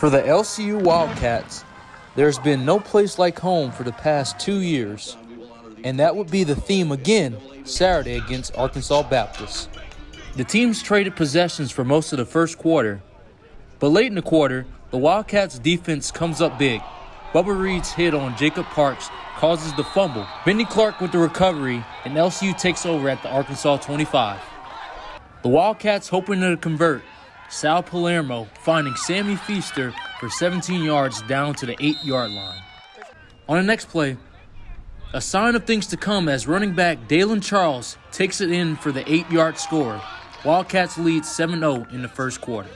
For the LCU Wildcats, there's been no place like home for the past two years, and that would be the theme again Saturday against Arkansas Baptist. The teams traded possessions for most of the first quarter, but late in the quarter, the Wildcats defense comes up big. Bubba Reed's hit on Jacob Parks causes the fumble. Benny Clark with the recovery, and LCU takes over at the Arkansas 25. The Wildcats hoping to convert. Sal Palermo finding Sammy Feaster for 17 yards down to the 8 yard line. On the next play, a sign of things to come as running back Daylon Charles takes it in for the 8 yard score. Wildcats lead 7 0 in the first quarter.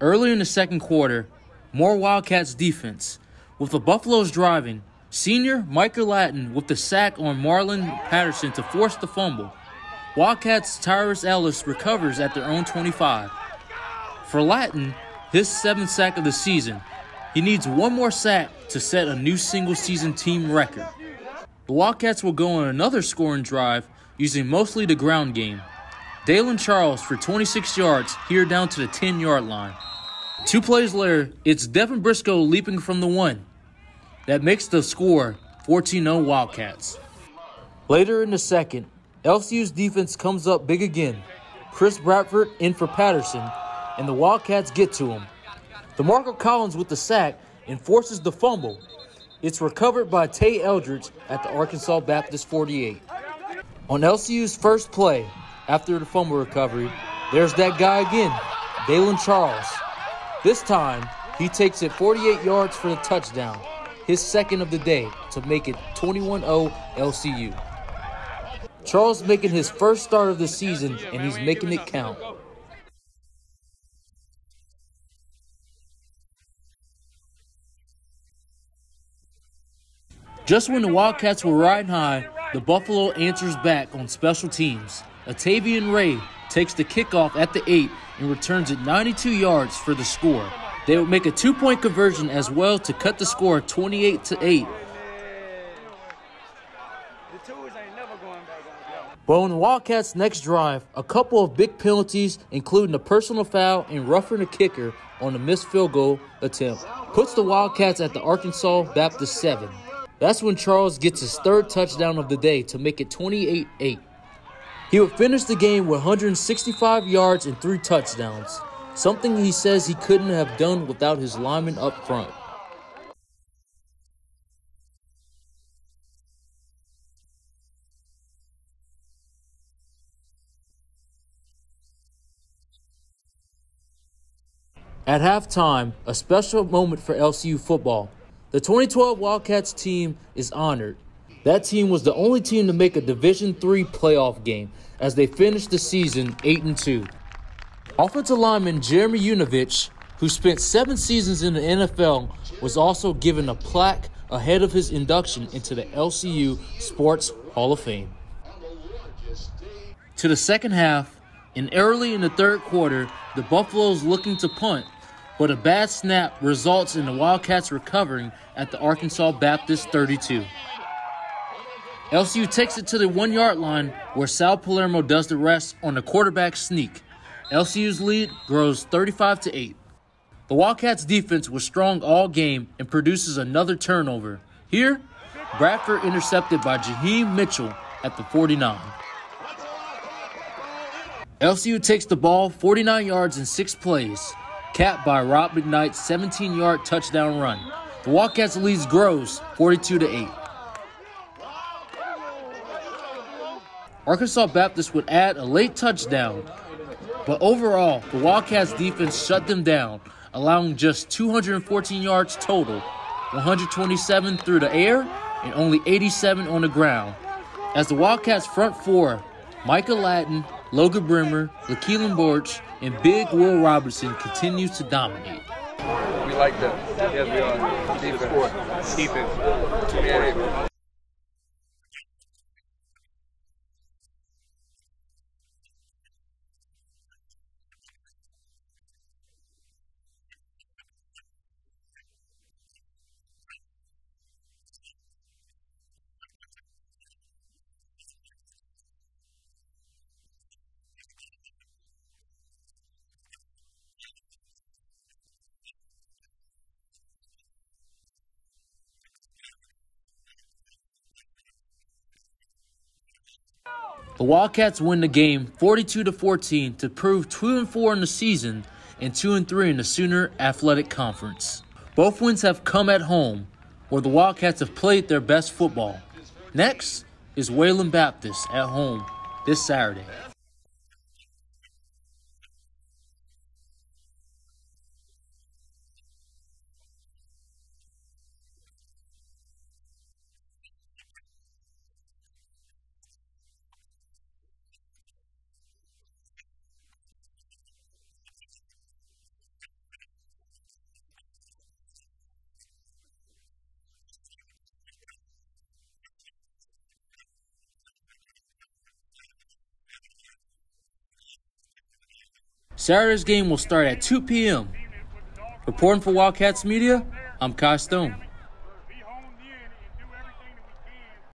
Early in the second quarter, more Wildcats defense. With the Buffaloes driving, senior Michael Latin with the sack on Marlon Patterson to force the fumble. Wildcats Tyrus Ellis recovers at their own 25. For Latin, his seventh sack of the season, he needs one more sack to set a new single season team record. The Wildcats will go on another scoring drive using mostly the ground game. Daylon Charles for 26 yards here down to the 10 yard line. Two plays later, it's Devin Briscoe leaping from the one. That makes the score 14 0 Wildcats. Later in the second, LCU's defense comes up big again. Chris Bradford in for Patterson, and the Wildcats get to him. DeMarco Collins with the sack and forces the fumble. It's recovered by Tay Eldridge at the Arkansas Baptist 48. On LCU's first play, after the fumble recovery, there's that guy again, Daylon Charles. This time, he takes it 48 yards for the touchdown, his second of the day, to make it 21 0 LCU. Charles making his first start of the season, and he's making it count. Just when the Wildcats were riding high, the Buffalo answers back on special teams. Atavian Ray takes the kickoff at the 8 and returns it 92 yards for the score. They would make a two point conversion as well to cut the score 28 to 8. But on the Wildcats' next drive, a couple of big penalties, including a personal foul and roughing the kicker on a missed field goal attempt, puts the Wildcats at the Arkansas Baptist 7. That's when Charles gets his third touchdown of the day to make it 28 8. He would finish the game with 165 yards and three touchdowns, something he says he couldn't have done without his linemen up front. At halftime, a special moment for LCU football. The 2012 Wildcats team is honored. That team was the only team to make a Division III playoff game as they finished the season 8 and 2. Offensive lineman Jeremy Unovich, who spent seven seasons in the NFL, was also given a plaque ahead of his induction into the LCU Sports Hall of Fame. To the second half, and early in the third quarter, the Buffaloes looking to punt, but a bad snap results in the Wildcats recovering at the Arkansas Baptist 32. LCU takes it to the one yard line where Sal Palermo does the rest on the quarterback sneak. LCU's lead grows 35 to 8. The Wildcats defense was strong all game and produces another turnover. Here, Bradford intercepted by Jaheim Mitchell at the 49. LCU takes the ball 49 yards in six plays, capped by Rob McKnight's 17 yard touchdown run. The Wildcats lead grows 42 to 8. Arkansas Baptist would add a late touchdown, but overall, the Wildcats defense shut them down, allowing just 214 yards total, 127 through the air and only 87 on the ground. As the Wildcats front four, Micah Latin, Logan Brimmer, LaKeelan Borch, and Big Will Robertson continues to dominate. We like that. Yes, we are. Defense. Defense. Yeah. The Wildcats win the game 42 to 14 to prove 2 and 4 in the season and 2 and 3 in the Sooner Athletic Conference. Both wins have come at home, where the Wildcats have played their best football. Next is Wayland Baptist at home this Saturday. Saturday's game will start at 2 p.m. Reporting for Wildcats Media, I'm Kai Stone.